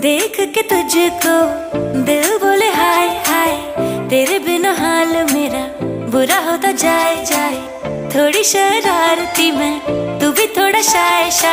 देख के तुझको दिल बोले, हाय हाय, तेरे बिना हाल मेरा बुरा होता जाए जाए। थोड़ी शरारती मैं, तू भी थोड़ा शाय शाय।